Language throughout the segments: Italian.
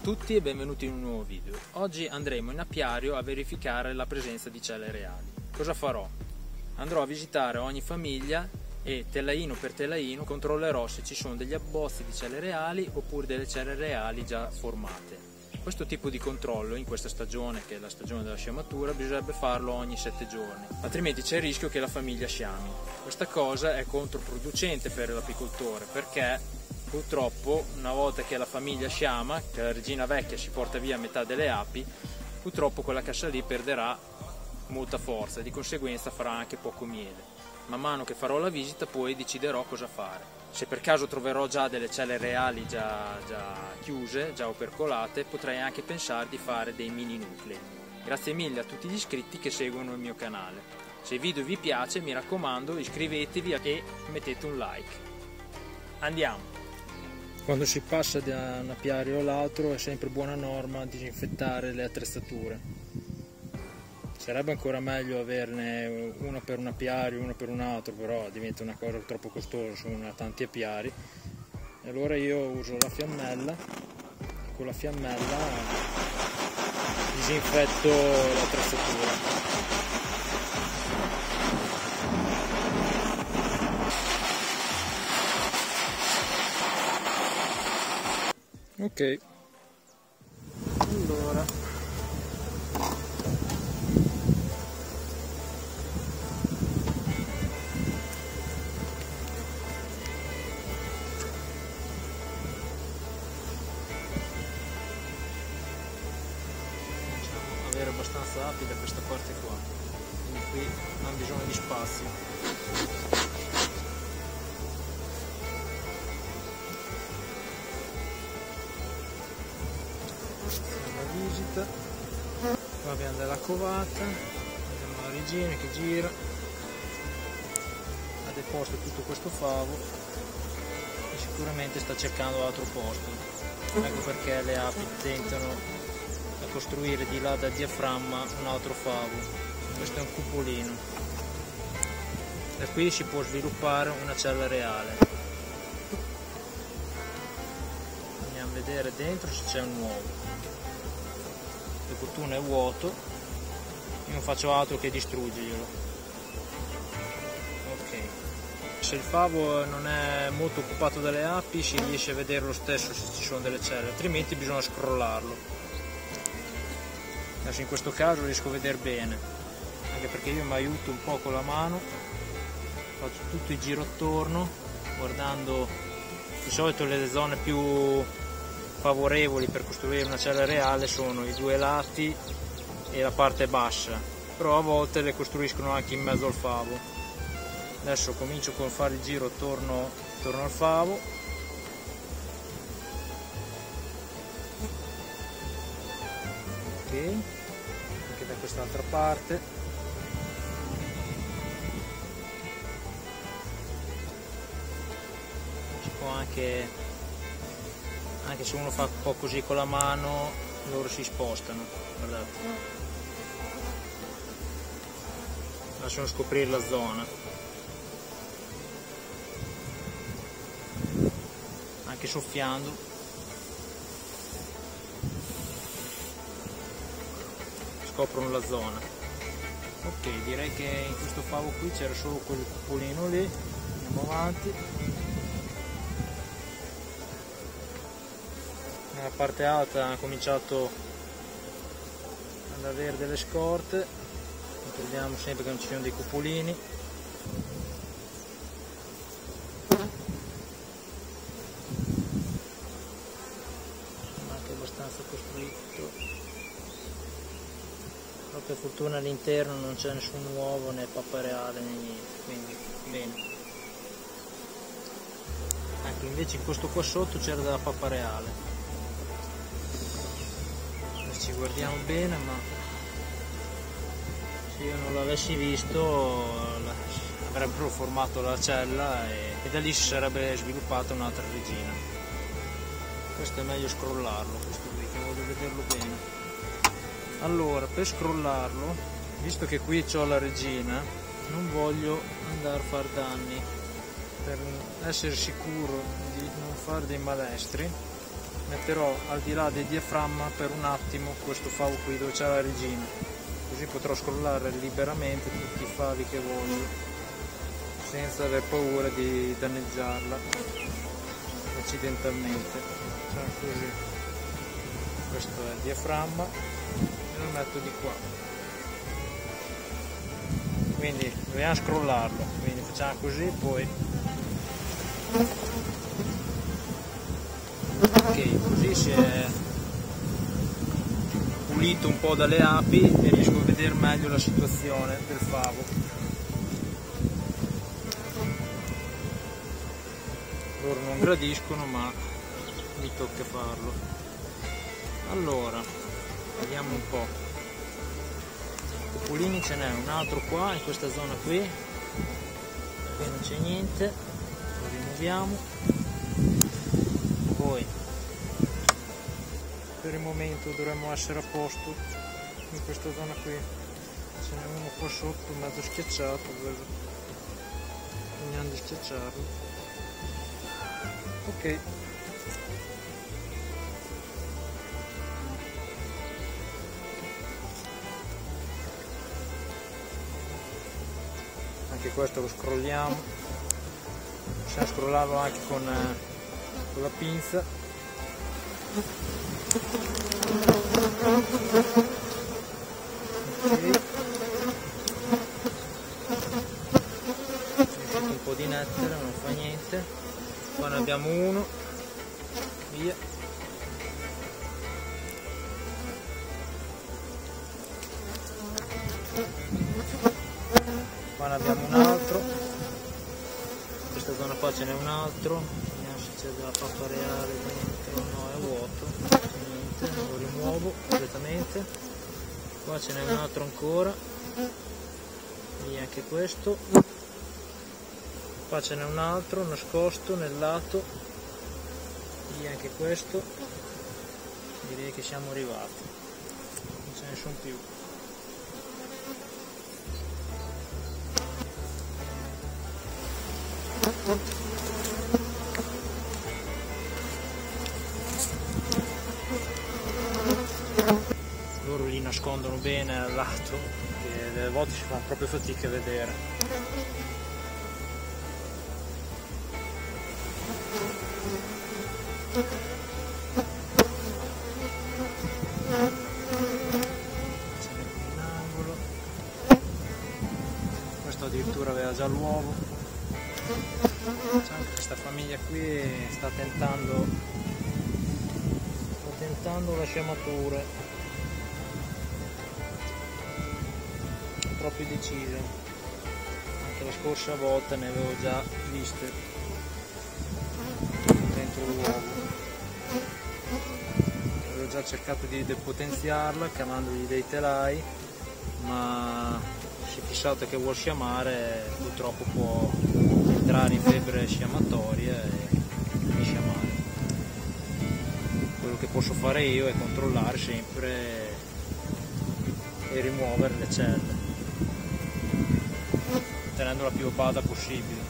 tutti e benvenuti in un nuovo video. Oggi andremo in apiario a verificare la presenza di celle reali. Cosa farò? Andrò a visitare ogni famiglia e telaino per telaino controllerò se ci sono degli abbozzi di celle reali oppure delle celle reali già formate. Questo tipo di controllo in questa stagione, che è la stagione della sciamatura, bisognerebbe farlo ogni 7 giorni, altrimenti c'è il rischio che la famiglia sciami. Questa cosa è controproducente per l'apicoltore perché Purtroppo, una volta che la famiglia sciama, che la regina vecchia si porta via metà delle api, purtroppo quella cassa lì perderà molta forza e di conseguenza farà anche poco miele. Man mano che farò la visita poi deciderò cosa fare. Se per caso troverò già delle celle reali già, già chiuse, già opercolate, potrei anche pensare di fare dei mini nuclei. Grazie mille a tutti gli iscritti che seguono il mio canale. Se il video vi piace mi raccomando iscrivetevi e mettete un like. Andiamo! Quando si passa da un apiario all'altro è sempre buona norma disinfettare le attrezzature. Sarebbe ancora meglio averne una per un apiario una per un altro, però diventa una cosa troppo costosa, sono tanti apiari. E allora io uso la fiammella, con la fiammella disinfetto l'attrezzatura. Ok. Allora qua abbiamo della covata abbiamo la regina che gira. Ha deposto tutto questo favo. E sicuramente sta cercando altro posto. Ecco perché le api tentano a costruire di là dal diaframma un altro favo. Questo è un cupolino da qui si può sviluppare una cella reale. Andiamo a vedere dentro se c'è un uovo per fortuna è vuoto io non faccio altro che distruggerglielo. Ok. Se il favo non è molto occupato dalle api si riesce a vedere lo stesso se ci sono delle celle altrimenti bisogna scrollarlo. Adesso in questo caso riesco a vedere bene anche perché io mi aiuto un po' con la mano faccio tutto il giro attorno guardando di solito le zone più favorevoli per costruire una cella reale sono i due lati e la parte bassa, però a volte le costruiscono anche in mezzo al favo. Adesso comincio con fare il giro attorno, attorno al favo. Ok, anche da quest'altra parte. Si può anche anche se uno fa un po' così con la mano loro si spostano guardate lasciano scoprire la zona. Anche soffiando. Scoprono la zona. Ok direi che in questo favo qui c'era solo quel cupolino lì. Andiamo avanti parte alta ha cominciato ad avere delle scorte. Controlliamo sempre che non ci siano dei cupolini. Anche abbastanza costruito. Però per fortuna all'interno non c'è nessun uovo né pappa reale né niente quindi bene. Anche invece in questo qua sotto c'era della pappa reale guardiamo bene ma se io non l'avessi visto avrebbero formato la cella e, e, da lì si sarebbe sviluppata un'altra regina. Questo è meglio scrollarlo questo qui che voglio vederlo bene. Allora per scrollarlo visto che qui ho la regina non voglio andare a far danni per essere sicuro di non fare dei malestri metterò al di là del diaframma per un attimo questo favo qui dove c'è la regina. Così potrò scrollare liberamente tutti i favi che voglio senza aver paura di danneggiarla accidentalmente. Cioè così. Questo è il diaframma e lo metto di qua. Quindi dobbiamo scrollarlo. Quindi facciamo così poi ok così si è pulito un po' dalle api e riesco a vedere meglio la situazione del favo. Loro non gradiscono ma mi tocca farlo. Allora vediamo un po' topolini ce n'è un altro qua in questa zona qui. Qui non c'è niente. Lo rimuoviamo poi per il momento dovremmo essere a posto in questa zona qui. Ce n'è uno qua sotto mezzo schiacciato vediamo di schiacciarlo ok. Anche questo lo scrolliamo. Possiamo scrollarlo anche con, eh, con la pinza. Un po' di nettere non fa niente. Qua ne abbiamo uno. Via. Qua ne abbiamo un altro. In questa zona qua ce n'è un altro. Vediamo se c'è della pappa reale dentro. No è vuoto rimuovo completamente. Qua ce n'è un altro ancora. Via anche questo. Qua ce n'è un altro nascosto nel lato. Via anche questo. Direi che siamo arrivati. Non ce ne sono più. loro bene al lato che delle volte si fa proprio fatica a vedere. In angolo. Questo addirittura aveva già l'uovo. Questa famiglia qui sta tentando sta tentando la sciamatura proprio decise anche la scorsa volta ne avevo già viste dentro l'uovo avevo già cercato di depotenziarla chiamandogli dei telai ma si è fissato che vuol sciamare purtroppo può entrare in febbre sciamatoria e mi sciamare quello che posso fare io è controllare sempre e rimuovere le celle tenendola più a bada possibile.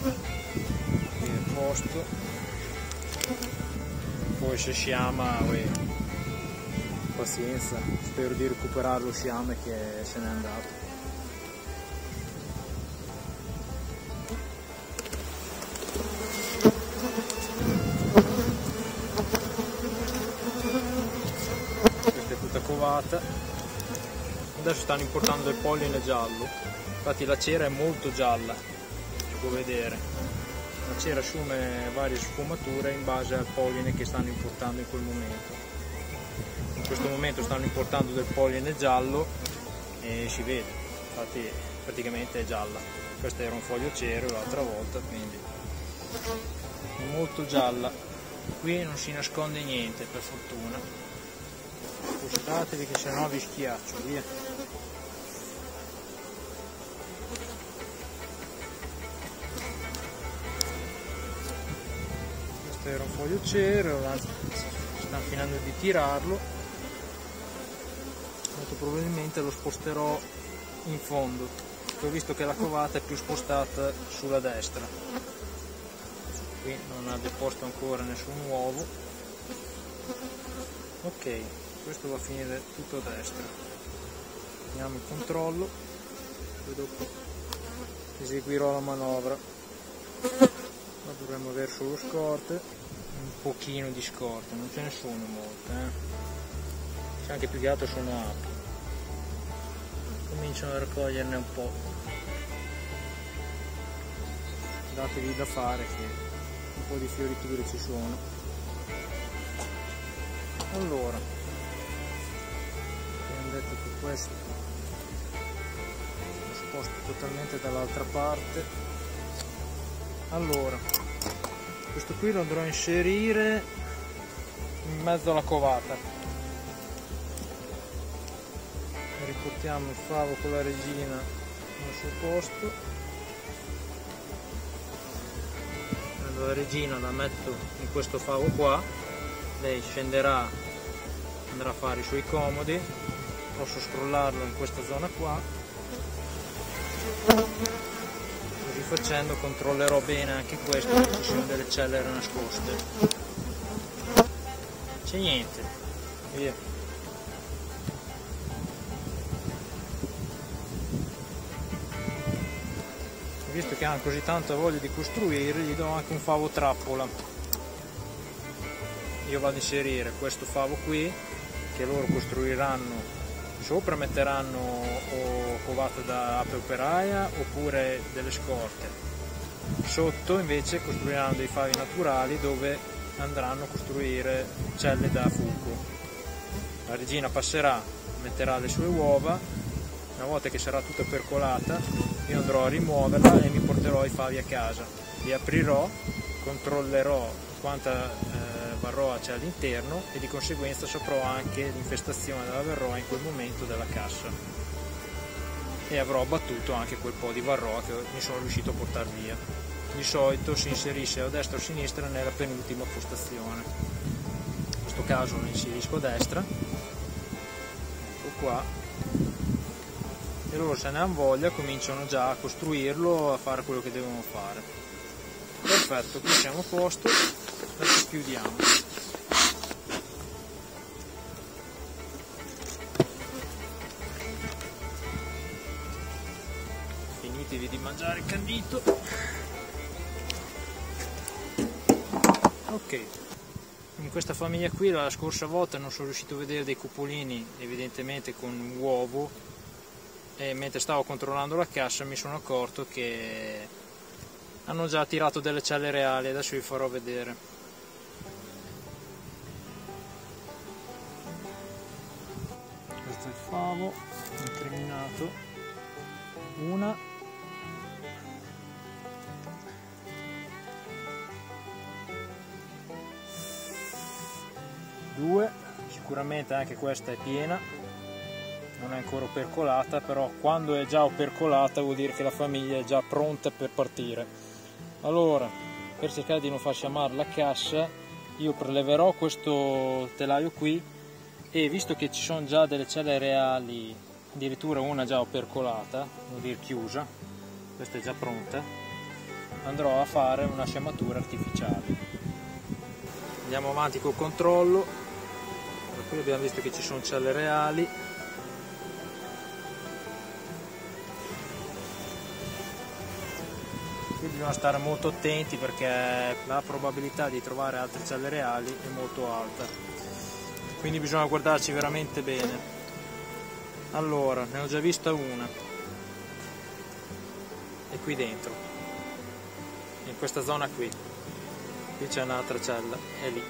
Qui è posto. Poi se sciama uè, pazienza. Spero di recuperare lo sciame che se n'è andato. Questa è tutta covata. Adesso stanno importando il polline giallo infatti la cera è molto gialla si può vedere. La cera assume varie sfumature in base al polline che stanno importando in quel momento. In questo momento stanno importando del polline giallo e si vede. Infatti praticamente è gialla. Questo era un foglio cero l'altra volta quindi è molto gialla. Qui non si nasconde niente per fortuna. Spostatevi che sennò vi schiaccio via era un foglio cero stanno finendo di tirarlo. Molto probabilmente lo sposterò in fondo. Ho visto che la covata è più spostata sulla destra. Qui non ha deposto ancora nessun uovo. Ok questo va a finire tutto a destra. Andiamo il controllo. Poi dopo eseguirò la manovra ma dovremmo avere solo scorte? Un pochino di scorte non ce ne sono molte eh. c'è anche più che altro sono api. Cominciano a raccoglierne un po' datevi da fare che un po' di fioriture ci sono. Allora abbiamo detto che questo lo sposto totalmente dall'altra parte. Allora questo qui lo andrò a inserire in mezzo alla covata. Riportiamo il favo con la regina al suo posto. La regina la metto in questo favo qua. Lei scenderà andrà a fare i suoi comodi. Posso scrollarlo in questa zona qua facendo controllerò bene anche questo se ci sono delle cellere nascoste. C'è niente. Via. Visto che hanno così tanta voglia di costruire gli do anche un favo trappola. Io vado a inserire questo favo qui che loro costruiranno sopra metteranno o covata da ape operaia oppure delle scorte. Sotto invece costruiranno dei favi naturali dove andranno a costruire celle da fuoco. La regina passerà metterà le sue uova. Una volta che sarà tutta percolata io andrò a rimuoverla e mi porterò i favi a casa. Li aprirò controllerò quanta eh, varroa c'è all'interno e di conseguenza saprò anche l'infestazione della varroa in quel momento della cassa e avrò abbattuto anche quel po' di varroa che mi sono riuscito a portare via. Di solito si inserisce a destra o a sinistra nella penultima postazione. In questo caso lo inserisco a destra, ecco qua, e loro se ne hanno voglia cominciano già a costruirlo, a fare quello che devono fare. Perfetto, qui siamo a posto adesso chiudiamo. Finitevi di mangiare il candito. Ok. In questa famiglia qui la scorsa volta non sono riuscito a vedere dei cupolini evidentemente con un uovo. E mentre stavo controllando la cassa mi sono accorto che hanno già tirato delle celle reali. Adesso vi farò vedere favo incriminato una. Due. Sicuramente anche questa è piena. Non è ancora percolata però quando è già percolata vuol dire che la famiglia è già pronta per partire. Allora per cercare di non far sciamare la cassa io preleverò questo telaio qui e visto che ci sono già delle celle reali addirittura una già percolata vuol dire chiusa questa è già pronta andrò a fare una sciamatura artificiale. Andiamo avanti col controllo. Qui abbiamo visto che ci sono celle reali bisogna stare molto attenti perché la probabilità di trovare altre celle reali è molto alta. Quindi bisogna guardarci veramente bene. Allora ne ho già vista una. È qui dentro. In questa zona qui. Qui c'è un'altra cella. È lì.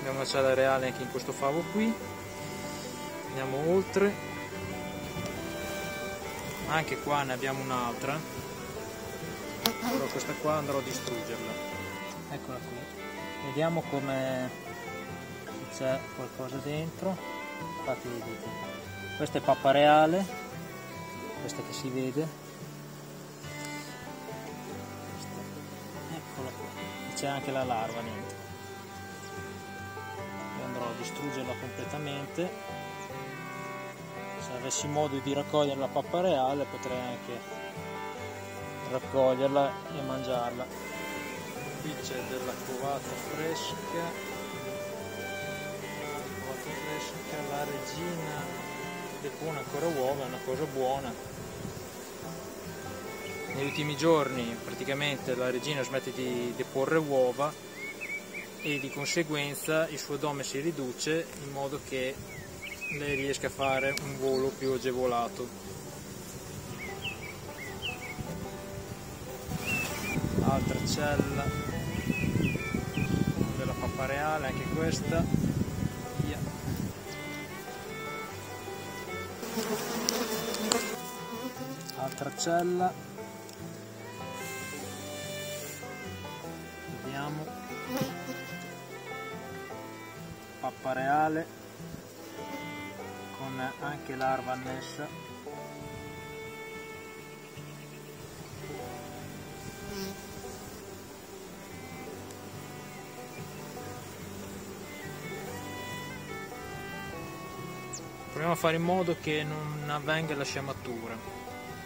Abbiamo una cella reale anche in questo favo qui. Andiamo oltre. Anche qua ne abbiamo un'altra però questa qua andrò a distruggerla. Eccola qui. Vediamo come c'è qualcosa dentro. Infatti vedete questa è pappa reale. Questa che si vede. Eccola qua. C'è anche la larva dentro. Andrò a distruggerla completamente. Se avessi modo di raccogliere la pappa reale potrei anche raccoglierla e mangiarla. Qui c'è della covata fresca. La covata fresca la regina depone ancora uova è una cosa buona. Negli ultimi giorni praticamente la regina smette di deporre uova e di conseguenza il suo dome si riduce in modo che lei riesca a fare un volo più agevolato. Altra cella della pappa reale, anche questa. Via. Altra cella. Vediamo. Pappa reale con anche larva annessa a fare in modo che non avvenga la sciamatura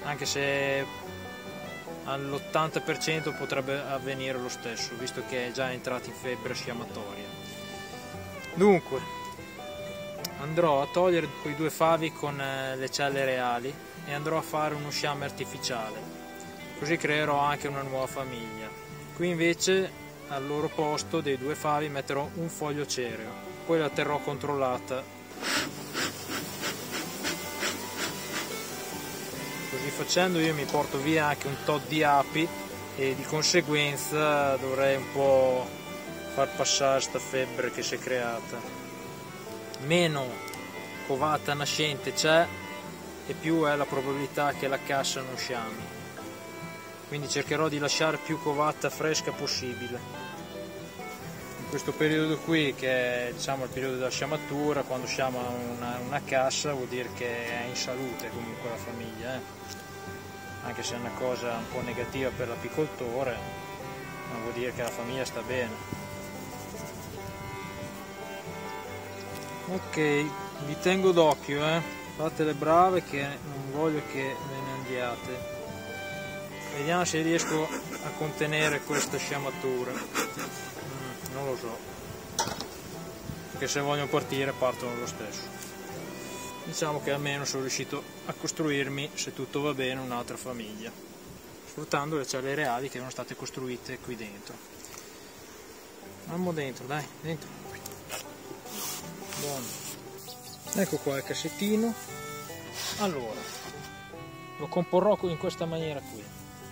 anche se all'80% potrebbe avvenire lo stesso visto che è già entrato in febbre sciamatoria dunque andrò a togliere quei due favi con eh, le celle reali e andrò a fare uno sciame artificiale. Così creerò anche una nuova famiglia. Qui invece al loro posto dei due favi metterò un foglio cereo. Poi la terrò controllata facendo io mi porto via anche un tot di api e di conseguenza dovrei un po' far passare sta febbre che si è creata. Meno covata nascente c'è e più è la probabilità che la cassa non sciami. Quindi cercherò di lasciare più covata fresca possibile. In questo periodo qui che è diciamo, il periodo della sciamatura quando sciama una, una, cassa vuol dire che è in salute comunque la famiglia eh? Anche se è una cosa un po' negativa per l'apicoltore ma vuol dire che la famiglia sta bene. Ok vi tengo d'occhio eh. Fate le brave che non voglio che ve ne andiate. Vediamo se riesco a contenere questa sciamatura. Mm, non lo so. Perché se vogliono partire partono lo stesso diciamo che almeno sono riuscito a costruirmi se tutto va bene un'altra famiglia sfruttando le celle reali che erano state costruite qui dentro. Andiamo dentro dai dentro. Buono. Ecco qua il cassettino. Allora lo comporrò in questa maniera qui.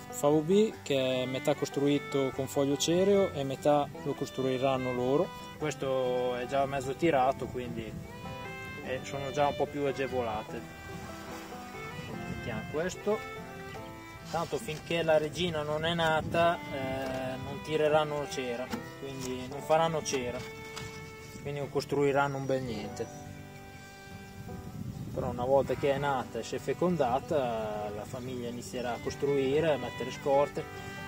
VB che è metà costruito con foglio cereo e metà lo costruiranno loro. Questo è già mezzo tirato quindi eh, sono già un po' più agevolate. Mettiamo questo. Tanto finché la regina non è nata eh, non tireranno cera quindi non faranno cera. Quindi non costruiranno un bel niente. Però una volta che è nata e si è fecondata la famiglia inizierà a costruire, a mettere scorte.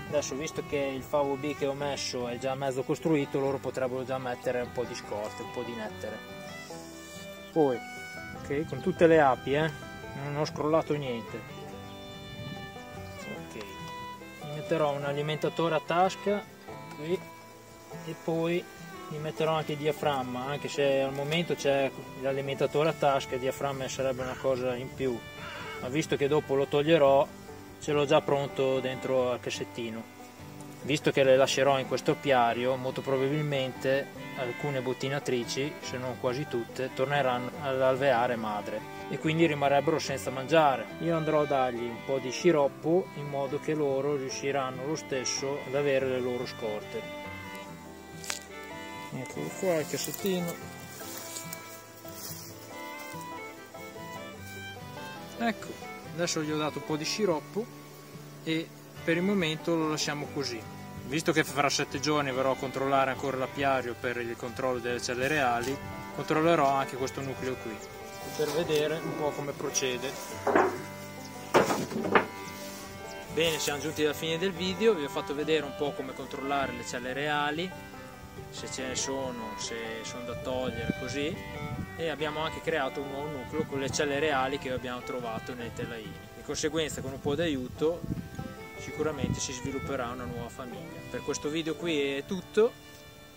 Adesso visto che il favo B che ho messo è già mezzo costruito loro potrebbero già mettere un po' di scorte, un po' di nettere poi. Ok con tutte le api eh, non ho scrollato niente. Ok. Mi metterò un alimentatore a tasca qui e poi mi metterò anche il diaframma anche se al momento c'è l'alimentatore a tasca il diaframma sarebbe una cosa in più. Ma visto che dopo lo toglierò ce l'ho già pronto dentro al cassettino. Visto che le lascerò in questo piario molto probabilmente alcune bottinatrici se non quasi tutte torneranno all'alveare madre e quindi rimarrebbero senza mangiare. Io andrò a dargli un po' di sciroppo in modo che loro riusciranno lo stesso ad avere le loro scorte. Eccolo qua il cassettino. Ecco adesso gli ho dato un po' di sciroppo e per il momento lo lasciamo così visto che fra sette giorni verrò a controllare ancora l'apiario per il controllo delle celle reali controllerò anche questo nucleo qui per vedere un po' come procede bene siamo giunti alla fine del video vi ho fatto vedere un po' come controllare le celle reali se ce ne sono, se sono da togliere, così. E abbiamo anche creato un nuovo nucleo con le celle reali che abbiamo trovato nei telaini. Di conseguenza con un po' d'aiuto sicuramente si svilupperà una nuova famiglia. Per questo video qui è tutto,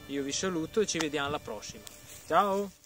io vi saluto e ci vediamo alla prossima. Ciao!